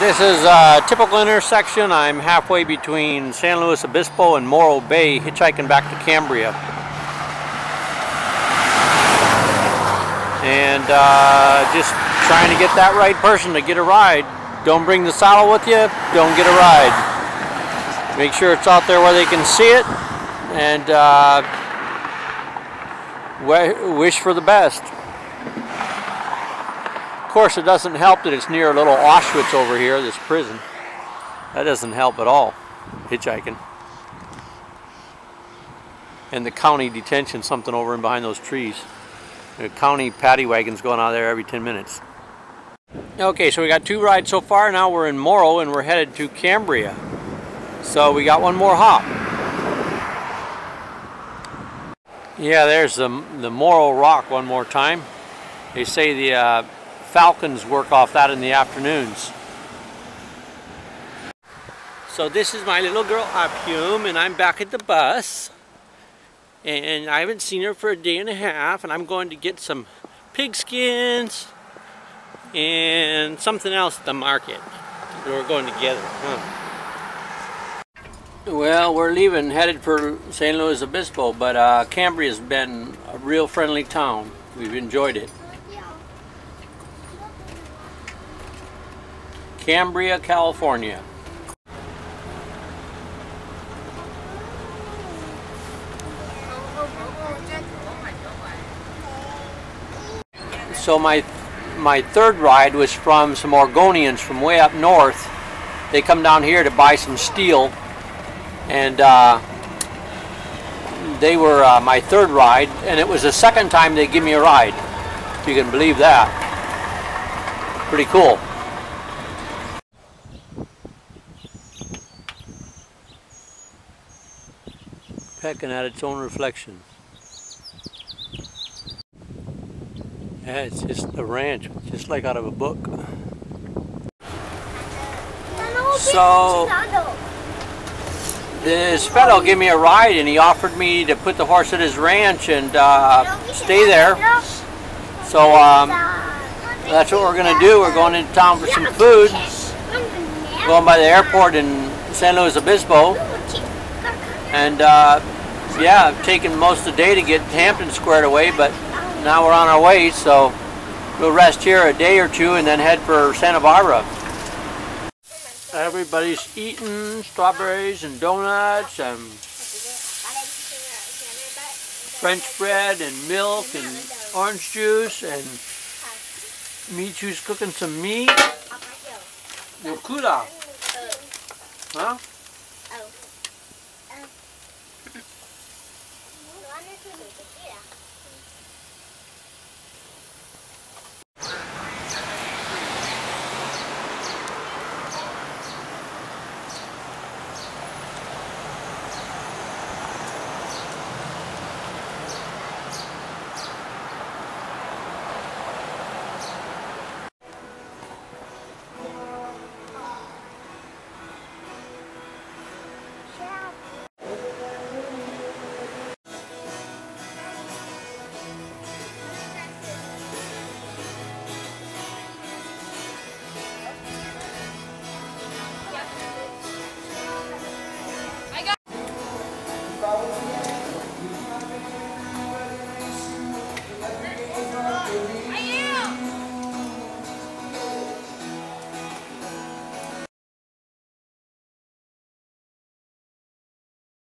This is a typical intersection. I'm halfway between San Luis Obispo and Morro Bay, hitchhiking back to Cambria. And uh, just trying to get that right person to get a ride. Don't bring the saddle with you, don't get a ride. Make sure it's out there where they can see it and uh, wish for the best. Of course, it doesn't help that it's near a little Auschwitz over here, this prison. That doesn't help at all, hitchhiking. And the county detention, something over in behind those trees. The county paddy wagon's going out there every 10 minutes. Okay, so we got two rides so far. Now we're in Morro and we're headed to Cambria. So we got one more hop. Yeah, there's the, the Morro Rock one more time. They say the uh, falcons work off that in the afternoons. So this is my little girl Appium and I'm back at the bus. And I haven't seen her for a day and a half and I'm going to get some pigskins and something else at the market. We're going together. Huh. Well, we're leaving, headed for San Luis Obispo, but uh, Cambria's been a real friendly town. We've enjoyed it. Cambria, California. So my my third ride was from some Oregonians from way up north. They come down here to buy some steel and uh, they were uh, my third ride and it was the second time they give me a ride. If you can believe that. Pretty cool. Pecking at its own reflection. Yeah, it's just a ranch, just like out of a book. So, this fellow gave me a ride and he offered me to put the horse at his ranch and uh, stay there. So, um, that's what we're going to do. We're going into town for some food. Going by the airport in San Luis Obispo. And uh, yeah, I've taken most of the day to get Hampton squared away, but now we're on our way, so we'll rest here a day or two and then head for Santa Barbara. Everybody's eating strawberries and donuts and French bread and milk and orange juice and Michu's cooking some meat. Yokula. Huh? Itu. Paulo.